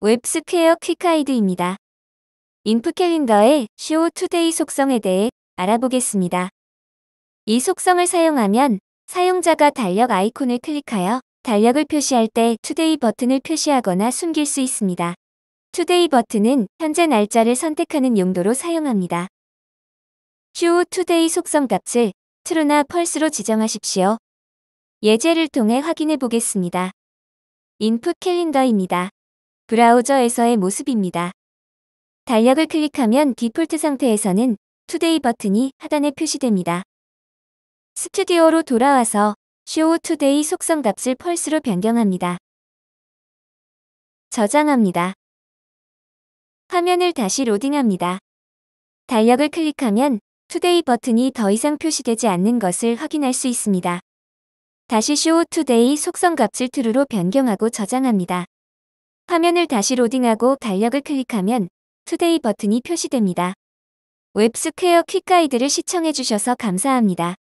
WebSquare quick guide입니다. input calendar의 show today 속성에 대해 알아보겠습니다. 이 속성을 사용하면 사용자가 달력 아이콘을 클릭하여 달력을 표시할 때 today 버튼을 표시하거나 숨길 수 있습니다. today 버튼은 현재 날짜를 선택하는 용도로 사용합니다. show today 속성 값을 true나 false로 지정하십시오. 예제를 통해 확인해 보겠습니다. input calendar입니다. 브라우저에서의 모습입니다. 달력을 클릭하면 디폴트 상태에서는 today 버튼이 하단에 표시됩니다. 스튜디오로 돌아와서 show today 속성 값을 false로 변경합니다. 저장합니다. 화면을 다시 로딩합니다. 달력을 클릭하면 today 버튼이 더 이상 표시되지 않는 것을 확인할 수 있습니다. 다시 show today 속성 값을 true로 변경하고 저장합니다. 화면을 다시 로딩하고 달력을 클릭하면 today 버튼이 표시됩니다. WebSquare quick guide를 시청해주셔서 감사합니다.